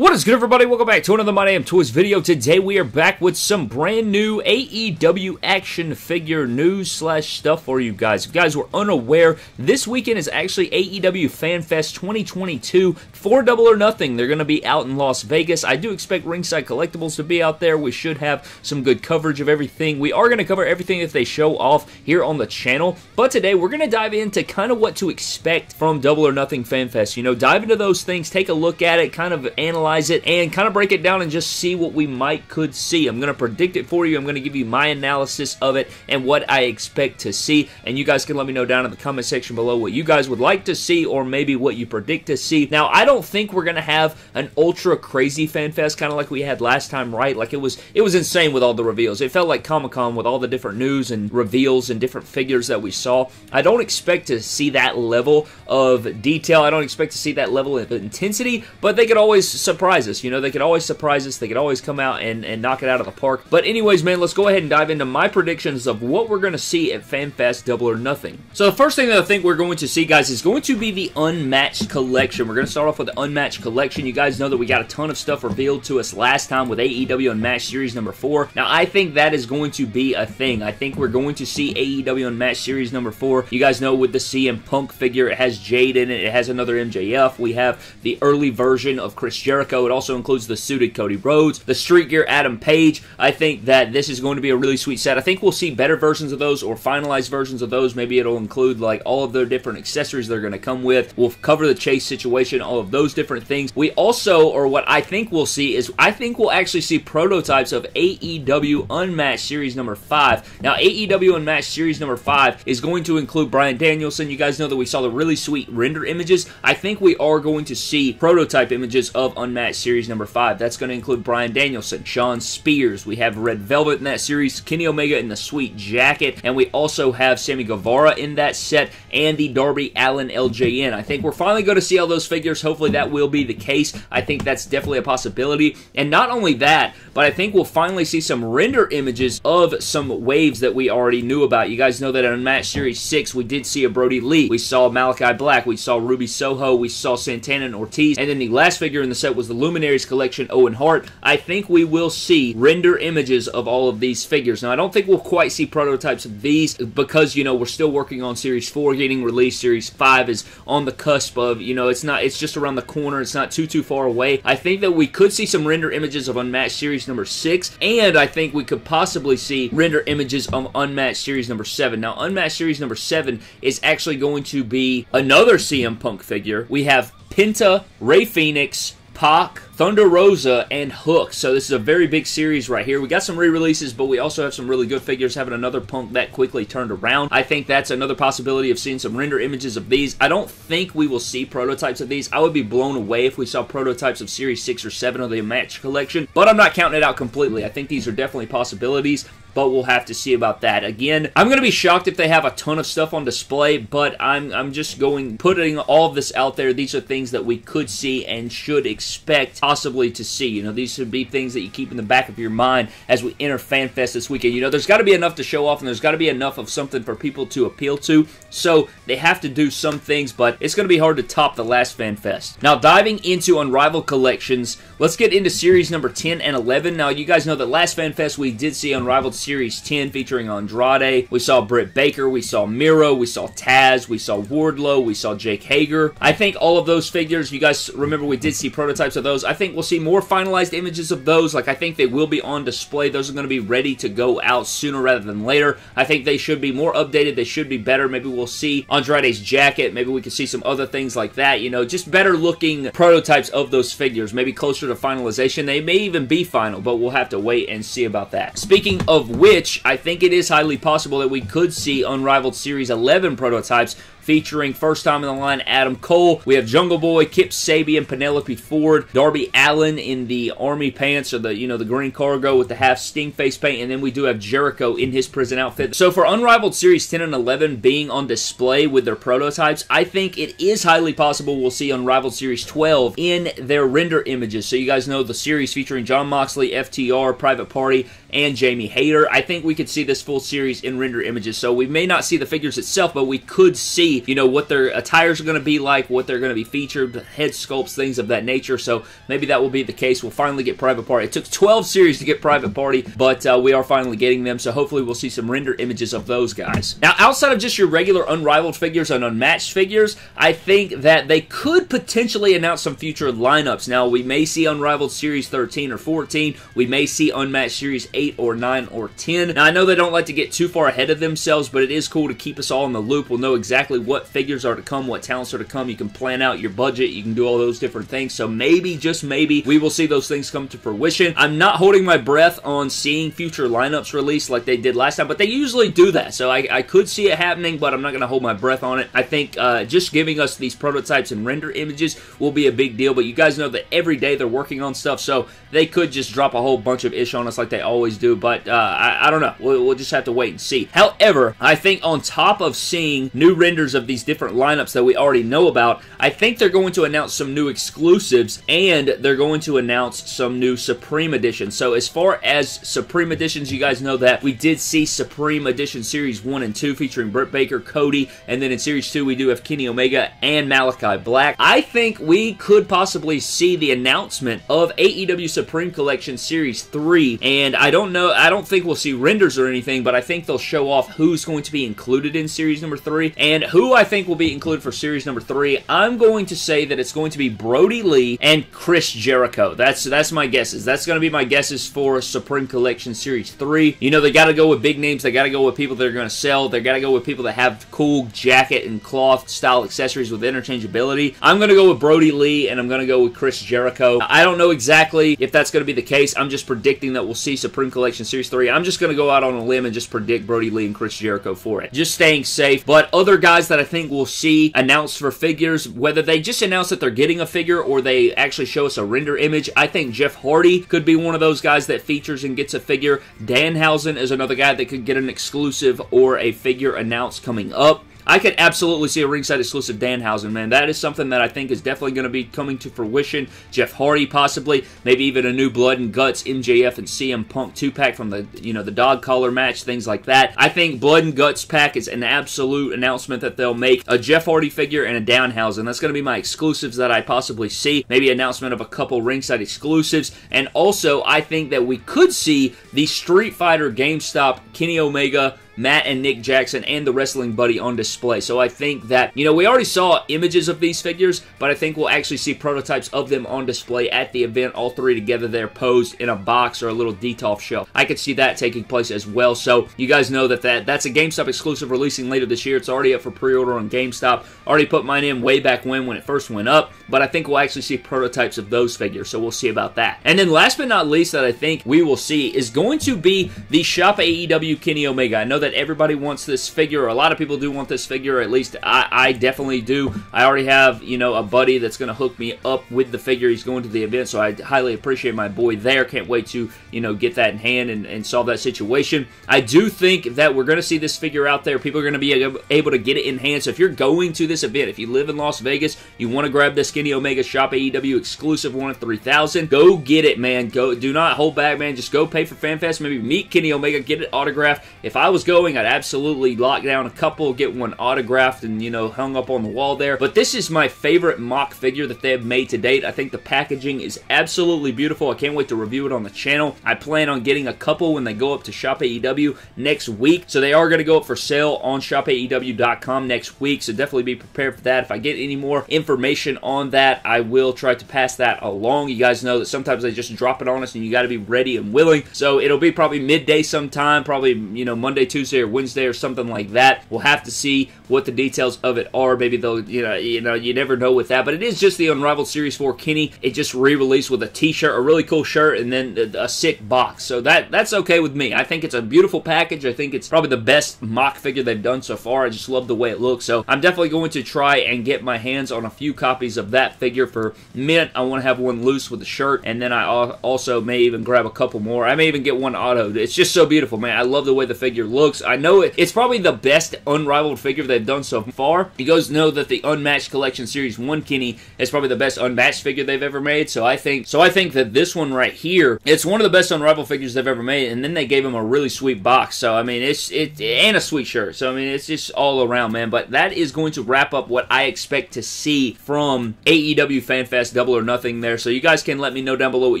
What is good everybody? Welcome back to another My Damn Toys video. Today we are back with some brand new AEW action figure news slash stuff for you guys. If you guys were unaware, this weekend is actually AEW FanFest 2022 for Double or Nothing. They're going to be out in Las Vegas. I do expect Ringside Collectibles to be out there. We should have some good coverage of everything. We are going to cover everything that they show off here on the channel, but today we're going to dive into kind of what to expect from Double or Nothing FanFest. You know, dive into those things, take a look at it, kind of analyze analyze it and kind of break it down and just see what we might could see. I'm going to predict it for you. I'm going to give you my analysis of it and what I expect to see. And you guys can let me know down in the comment section below what you guys would like to see or maybe what you predict to see. Now, I don't think we're going to have an ultra crazy fan fest kind of like we had last time, right? Like it was it was insane with all the reveals. It felt like Comic-Con with all the different news and reveals and different figures that we saw. I don't expect to see that level of detail. I don't expect to see that level of intensity, but they could always surprise us. You know, they could always surprise us. They could always come out and, and knock it out of the park. But anyways, man, let's go ahead and dive into my predictions of what we're going to see at FanFest Double or Nothing. So the first thing that I think we're going to see, guys, is going to be the Unmatched Collection. We're going to start off with the Unmatched Collection. You guys know that we got a ton of stuff revealed to us last time with AEW Unmatched Series number 4. Now, I think that is going to be a thing. I think we're going to see AEW Unmatched Series number 4. You guys know with the CM Punk figure, it has Jade in it. It has another MJF. We have the early version of Chris Jericho. It also includes the suited Cody Rhodes, the Street Gear Adam Page. I think that this is going to be a really sweet set. I think we'll see better versions of those or finalized versions of those. Maybe it'll include like all of their different accessories they're going to come with. We'll cover the chase situation, all of those different things. We also, or what I think we'll see is I think we'll actually see prototypes of AEW Unmatched Series number 5. Now, AEW Unmatched Series number 5 is going to include Bryan Danielson. You guys know that we saw the really sweet render images. I think we are going to see prototype images of Unmatched Series number five. That's going to include Bryan Danielson, Shawn Spears. We have Red Velvet in that series, Kenny Omega in the sweet jacket, and we also have Sammy Guevara in that set, and the Darby Allin LJN. I think we're finally going to see all those figures. Hopefully that will be the case. I think that's definitely a possibility. And not only that, but I think we'll finally see some render images of some waves that we already knew about. You guys know that Unmatched Series 6, we did see a Brodie Lee. We saw Malakai Black. We saw Ruby Soho. We saw Santana and Ortiz. And then the last figure in the set was the Luminaries collection Owen Hart. I think we will see render images of all of these figures. Now, I don't think we'll quite see prototypes of these because, you know, we're still working on Series 4 getting released. Series 5 is on the cusp of, you know, it's not, it's just around the corner. It's not too, too far away. I think that we could see some render images of Unmatched Series number 6, and I think we could possibly see render images of Unmatched Series number 7. Now, Unmatched Series number 7 is actually going to be another CM Punk figure. We have Penta, Rey Fenix, Pac, Thunder Rosa, and Hook. So this is a very big series right here. We got some re-releases, but we also have some really good figures. Having another Punk that quickly turned around. I think that's another possibility of seeing some render images of these. I don't think we will see prototypes of these. I would be blown away if we saw prototypes of Series 6 or 7 of the Match Collection, but I'm not counting it out completely. I think these are definitely possibilities but we'll have to see about that. Again, I'm going to be shocked if they have a ton of stuff on display, but I'm, I'm just going, putting all of this out there. These are things that we could see and should expect possibly to see. You know, these should be things that you keep in the back of your mind as we enter FanFest this weekend. You know, there's got to be enough to show off and there's got to be enough of something for people to appeal to, so they have to do some things, but it's going to be hard to top the last FanFest. Now, diving into Unrivaled Collections, let's get into series number 10 and 11. Now, you guys know that last FanFest we did see Unrivaled Series 10 featuring Andrade. We saw Britt Baker. We saw Miro. We saw Taz. We saw Wardlow. We saw Jake Hager. I think all of those figures, you guys remember we did see prototypes of those. I think we'll see more finalized images of those. Like, I think they will be on display. Those are going to be ready to go out sooner rather than later. I think they should be more updated. They should be better. Maybe we'll see Andrade's jacket. Maybe we can see some other things like that. You know, just better looking prototypes of those figures. Maybe closer to finalization. They may even be final, but we'll have to wait and see about that. Speaking of which, I think it is highly possible that we could see Unrivaled Series 11 prototypes featuring first time in the line Adam Cole. We have Jungle Boy, Kip Sabian, Penelope Ford, Darby Allin in the army pants or the you know the green cargo with the half sting face paint, and then we do have Jericho in his prison outfit. So for Unrivaled Series 10 and 11 being on display with their prototypes, I think it is highly possible we'll see Unrivaled Series 12 in their render images. So you guys know the series featuring Jon Moxley, FTR, Private Party, and Jamie Hayter. I think we could see this full series in render images. So we may not see the figures itself, but we could see, you know, what their attires are going to be like, what they're going to be featured, head sculpts, things of that nature. So maybe that will be the case. We'll finally get Private Party. It took 12 series to get Private Party, but uh, we are finally getting them. So hopefully we'll see some render images of those guys. Now, outside of just your regular unrivaled figures and unmatched figures, I think that they could potentially announce some future lineups. Now, we may see Unrivaled Series 13 or 14. We may see Unmatched Series 8 or 9 or 10. Now, I know they don't like to get too far ahead of themselves, but it is cool to keep us all in the loop. We'll know exactly what figures are to come, what talents are to come. You can plan out your budget. You can do all those different things. So maybe, just maybe, we will see those things come to fruition. I'm not holding my breath on seeing future lineups released like they did last time, but they usually do that. So I, I could see it happening, but I'm not going to hold my breath on it. I think uh, just giving us these prototypes and render images will be a big deal, but you guys know that every day they're working on stuff, so they could just drop a whole bunch of ish on us like they always do, but uh, I, I, don't know. We'll, we'll, just have to wait and see. However, I think on top of seeing new renders of these different lineups that we already know about, I think they're going to announce some new exclusives and they're going to announce some new Supreme Editions. So as far as Supreme Editions, you guys know that we did see Supreme Edition Series 1 and 2 featuring Britt Baker, Cody, and then in Series 2 we do have Kenny Omega and Malakai Black. I think we could possibly see the announcement of AEW Supreme Collection Series 3, and I don't know, I don't think we'll see renders or anything, but I think they'll show off who's going to be included in Series number 3, and who I think will be included for Series number 3. I'm going to say that it's going to be Brodie Lee and Chris Jericho. That's that's my guesses. That's going to be my guesses for Supreme Collection Series 3. You know, they got to go with big names. They got to go with people that are going to sell. They got to go with people that have cool jacket and cloth style accessories with interchangeability. I'm going to go with Brodie Lee, and I'm going to go with Chris Jericho. I don't know exactly if that's going to be the case. I'm just predicting that we'll see Supreme Collection Series 3. I'm just going to go out on a limb and just predict Brodie Lee and Chris Jericho for it. Just staying safe. But other guys that I think we'll see announced for figures, whether they just announce that they're getting a figure or they actually show us a render image, I think Jeff Hardy could be one of those guys that features and gets a figure. Danhausen is another guy that could get an exclusive or a figure announced coming up. I could absolutely see a ringside exclusive Danhausen, man. That is something that I think is definitely going to be coming to fruition. Jeff Hardy, possibly, maybe even a new Blood and Guts MJF and CM Punk two pack from the you know the dog collar match, things like that. I think Blood and Guts pack is an absolute announcement that they'll make a Jeff Hardy figure and a Danhausen. That's going to be my exclusives that I possibly see. Maybe announcement of a couple ringside exclusives, and also I think that we could see the Street Fighter GameStop Kenny Omega Matt and Nick Jackson and the Wrestling Buddy on display. So I think that, you know, we already saw images of these figures, but I think we'll actually see prototypes of them on display at the event, all three together there posed in a box or a little Detolf shelf. I could see that taking place as well. So you guys know that, that that's a GameStop exclusive releasing later this year. It's already up for pre-order on GameStop. Already put mine in way back when when it first went up, but I think we'll actually see prototypes of those figures, so we'll see about that. And then last but not least that I think we will see is going to be the Shop AEW Kenny Omega. I know that that everybody wants this figure, or a lot of people do want this figure, at least I, I definitely do. I already have, you know, a buddy that's going to hook me up with the figure. He's going to the event, so I highly appreciate my boy there. Can't wait to, you know, get that in hand and, and solve that situation. I do think that we're going to see this figure out there. People are going to be able to get it in hand. So if you're going to this event, if you live in Las Vegas, you want to grab the Skinny Omega Shop AEW exclusive one of 3000 go get it, man. Go, Do not hold back, man. Just go pay for FanFest. Maybe meet Kenny Omega, get it autographed. If I was going, I'd absolutely lock down a couple, get one autographed and, you know, hung up on the wall there. But this is my favorite mock figure that they have made to date. I think the packaging is absolutely beautiful. I can't wait to review it on the channel. I plan on getting a couple when they go up to Shop AEW next week. So they are going to go up for sale on shopaew.com next week. So definitely be prepared for that. If I get any more information on that, I will try to pass that along. You guys know that sometimes they just drop it on us and you got to be ready and willing. So it'll be probably midday sometime, probably, you know, Monday, Tuesday, or Wednesday or something like that. We'll have to see what the details of it are. Maybe they'll, you know, you know, you never know with that. But it is just the Unrivaled Series 4 Kenny. It just re-released with a T-shirt, a really cool shirt, and then a, a sick box. So that that's okay with me. I think it's a beautiful package. I think it's probably the best mock figure they've done so far. I just love the way it looks. So I'm definitely going to try and get my hands on a few copies of that figure for mint. I want to have one loose with a shirt, and then I also may even grab a couple more. I may even get one auto. It's just so beautiful, man. I love the way the figure looks I know it, it's probably the best unrivaled figure they've done so far. You guys know that the Unmatched Collection Series 1 Kenny is probably the best unmatched figure they've ever made, so I think so I think that this one right here, it's one of the best unrivaled figures they've ever made, and then they gave him a really sweet box. So I mean it's it and a sweet shirt. So I mean it's just all around, man. But that is going to wrap up what I expect to see from AEW FanFest Double or Nothing there. So you guys can let me know down below what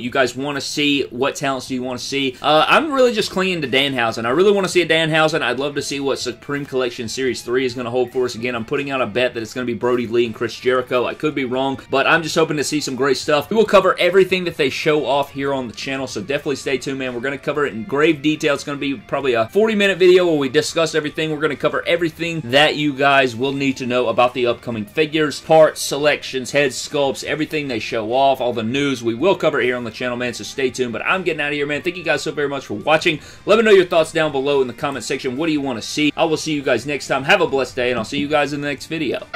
you guys want to see, what talents do you want to see. Uh, I'm really just clinging to Danhausen. I really want to see a Danhausen. I'd love to see what Supreme Collection Series 3 is going to hold for us again. I'm putting out a bet that it's going to be Brodie Lee and Chris Jericho. I could be wrong, but I'm just hoping to see some great stuff. We will cover everything that they show off here on the channel, so definitely stay tuned, man. We're going to cover it in grave detail. It's going to be probably a 40-minute video where we discuss everything. We're going to cover everything that you guys will need to know about the upcoming figures, parts, selections, head sculpts, everything they show off, all the news. We will cover it here on the channel, man, so stay tuned. But I'm getting out of here, man. Thank you guys so very much for watching. Let me know your thoughts down below in the comment section. What do you want to see? I will see you guys next time. Have a blessed day, and I'll see you guys in the next video.